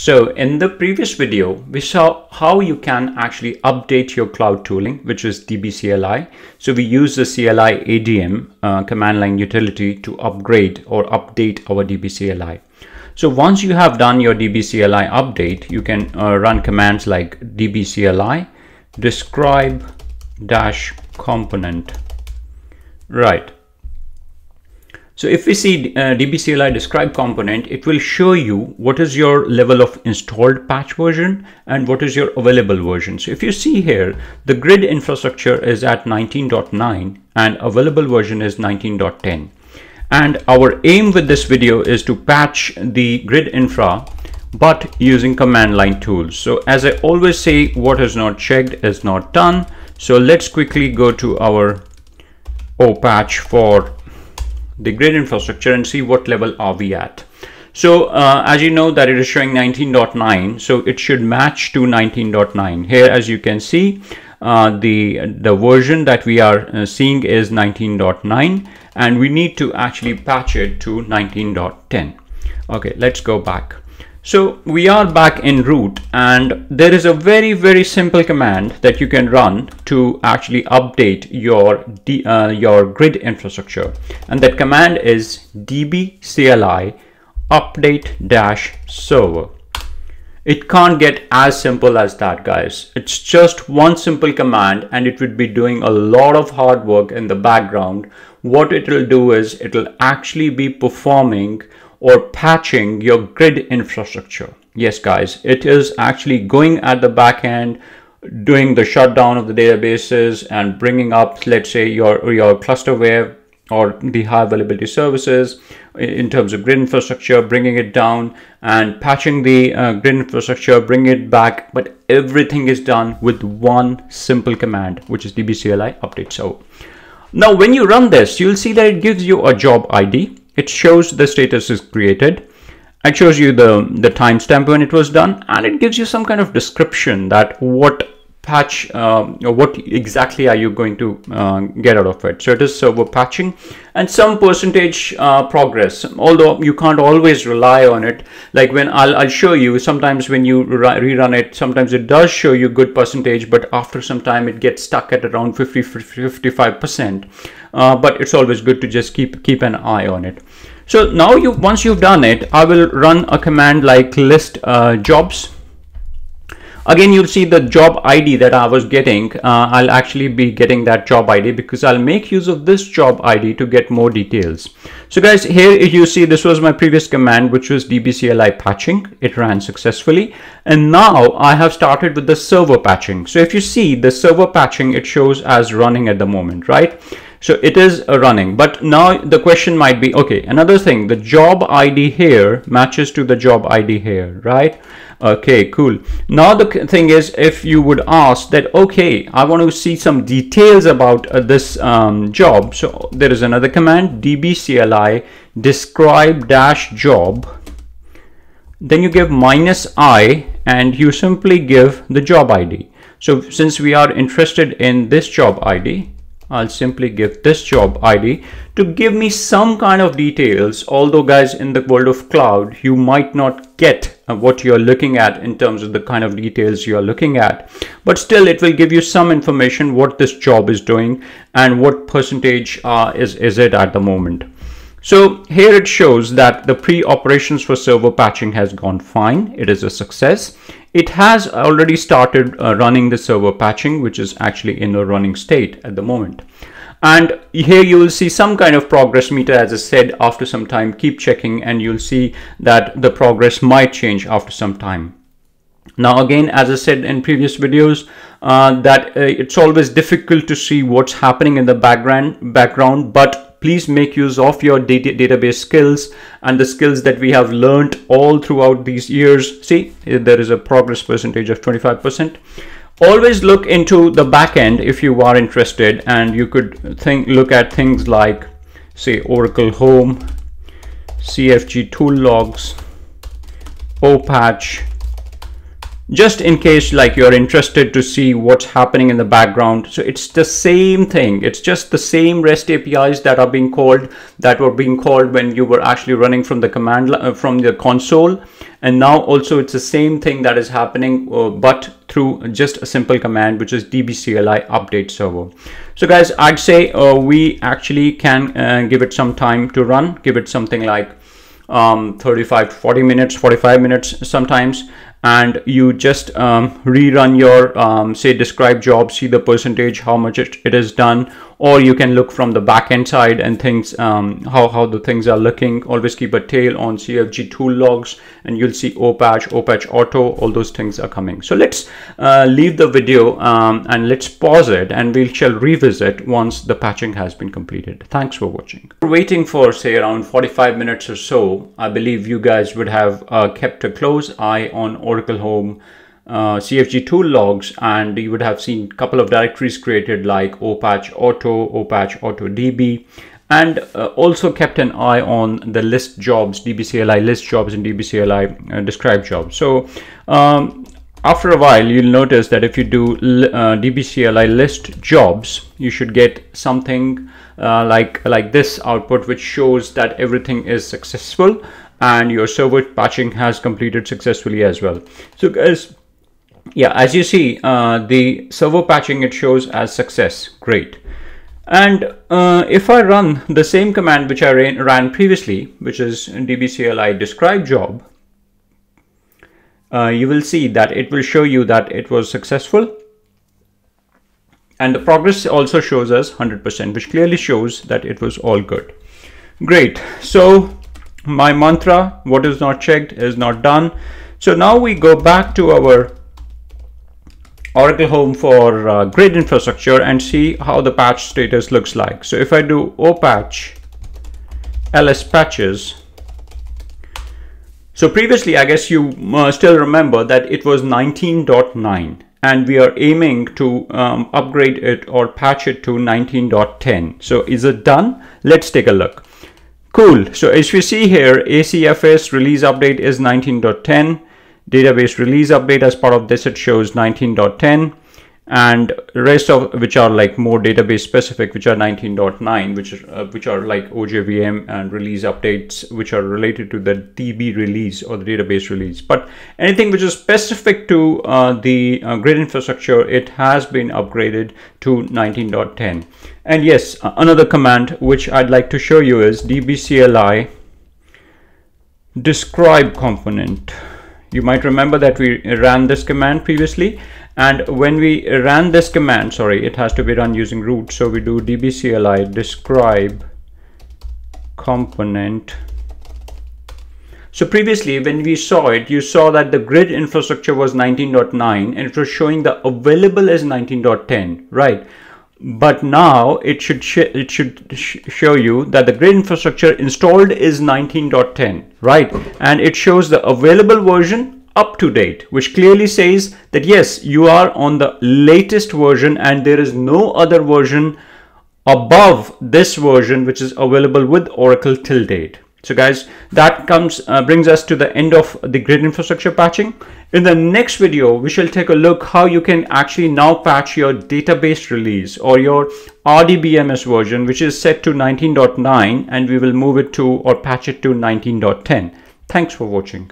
So in the previous video, we saw how you can actually update your cloud tooling, which is DBCLI. So we use the CLI ADM uh, command line utility to upgrade or update our DBCLI. So once you have done your DBCLI update, you can uh, run commands like DBCLI describe dash component. Right. So if we see uh, DBCLI describe component, it will show you what is your level of installed patch version and what is your available version. So if you see here, the grid infrastructure is at 19.9 and available version is 19.10. And our aim with this video is to patch the grid infra but using command line tools. So as I always say, what is not checked is not done. So let's quickly go to our O patch for the grid infrastructure and see what level are we at. So uh, as you know that it is showing 19.9, so it should match to 19.9. Here, as you can see, uh, the, the version that we are uh, seeing is 19.9 and we need to actually patch it to 19.10. Okay, let's go back. So we are back in root and there is a very, very simple command that you can run to actually update your, uh, your grid infrastructure. And that command is db cli update dash server. It can't get as simple as that guys. It's just one simple command and it would be doing a lot of hard work in the background. What it will do is it will actually be performing or patching your grid infrastructure. Yes, guys, it is actually going at the back end, doing the shutdown of the databases and bringing up, let's say, your, your clusterware or the high availability services in terms of grid infrastructure, bringing it down and patching the uh, grid infrastructure, bring it back. But everything is done with one simple command, which is dbcli update. So now when you run this, you'll see that it gives you a job ID it shows the status is created. It shows you the, the timestamp when it was done, and it gives you some kind of description that what patch, um, what exactly are you going to uh, get out of it. So it is server patching and some percentage uh, progress, although you can't always rely on it. Like when I'll, I'll show you, sometimes when you rerun it, sometimes it does show you good percentage, but after some time it gets stuck at around 50, 55%. Uh, but it's always good to just keep, keep an eye on it. So now you once you've done it, I will run a command like list uh, jobs Again, you'll see the job ID that I was getting. Uh, I'll actually be getting that job ID because I'll make use of this job ID to get more details. So guys, here you see this was my previous command, which was dbcli patching. It ran successfully. And now I have started with the server patching. So if you see the server patching, it shows as running at the moment, right? So it is running, but now the question might be, okay, another thing, the job ID here matches to the job ID here, right? Okay, cool. Now the thing is, if you would ask that, okay, I want to see some details about uh, this um, job. So there is another command, dbcli describe dash job. Then you give minus i and you simply give the job ID. So since we are interested in this job ID, I'll simply give this job ID to give me some kind of details. Although guys, in the world of cloud, you might not get uh, what you're looking at in terms of the kind of details you're looking at. But still, it will give you some information what this job is doing and what percentage uh, is, is it at the moment. So here it shows that the pre-operations for server patching has gone fine. It is a success. It has already started uh, running the server patching, which is actually in a running state at the moment. And here you will see some kind of progress meter, as I said, after some time, keep checking and you'll see that the progress might change after some time. Now, again, as I said in previous videos, uh, that uh, it's always difficult to see what's happening in the background, background, but please make use of your data database skills and the skills that we have learned all throughout these years. See, eh, there is a progress percentage of 25%. Always look into the backend if you are interested and you could think look at things like say, Oracle Home, CFG tool logs, OPatch, just in case like you're interested to see what's happening in the background. So it's the same thing. It's just the same rest apis that are being called that were being called when you were actually running from the command uh, from the console. And now also it's the same thing that is happening uh, but through just a simple command which is dbcli update server. So guys i'd say uh, we actually can uh, give it some time to run give it something like um, 35 to 40 minutes 45 minutes sometimes and you just um, rerun your um, say describe job see the percentage how much it, it is done or you can look from the back end side and things um, how, how the things are looking. Always keep a tail on cfg tool logs and you'll see opatch opatch auto all those things are coming. So let's uh, leave the video um, and let's pause it and we shall revisit once the patching has been completed. Thanks for watching. We're waiting for say around 45 minutes or so. I believe you guys would have uh, kept a close eye on oracle home uh, CFG tool logs and you would have seen a couple of directories created like opatch auto, opatch auto db and uh, also kept an eye on the list jobs, dbcli list jobs and dbcli uh, describe jobs. So um, after a while, you'll notice that if you do uh, dbcli list jobs, you should get something uh, like like this output, which shows that everything is successful and your server patching has completed successfully as well. So guys, yeah as you see uh, the server patching it shows as success. Great. And uh, if I run the same command which I ran, ran previously which is dbcli describe job uh, you will see that it will show you that it was successful. And the progress also shows us 100% which clearly shows that it was all good. Great. So my mantra what is not checked is not done so now we go back to our Oracle Home for uh, grid infrastructure and see how the patch status looks like. So if I do opatch ls patches, so previously I guess you uh, still remember that it was 19.9 and we are aiming to um, upgrade it or patch it to 19.10. So is it done? Let's take a look. Cool. So as we see here, ACFS release update is 19.10 database release update as part of this it shows 19.10 and rest of which are like more database specific which are 19.9 which uh, which are like OJVM and release updates which are related to the DB release or the database release. But anything which is specific to uh, the uh, grid infrastructure it has been upgraded to 19.10 and yes another command which I'd like to show you is dbcli describe component. You might remember that we ran this command previously and when we ran this command sorry it has to be run using root so we do dbcli describe component. So previously when we saw it you saw that the grid infrastructure was 19.9 and it was showing the available as 19.10 right? But now it should it should sh show you that the grid infrastructure installed is 19.10 right? And it shows the available version up to date which clearly says that yes you are on the latest version and there is no other version above this version which is available with oracle till date so guys, that comes uh, brings us to the end of the grid infrastructure patching. In the next video, we shall take a look how you can actually now patch your database release or your RDBMS version, which is set to 19.9 and we will move it to or patch it to 19.10. Thanks for watching.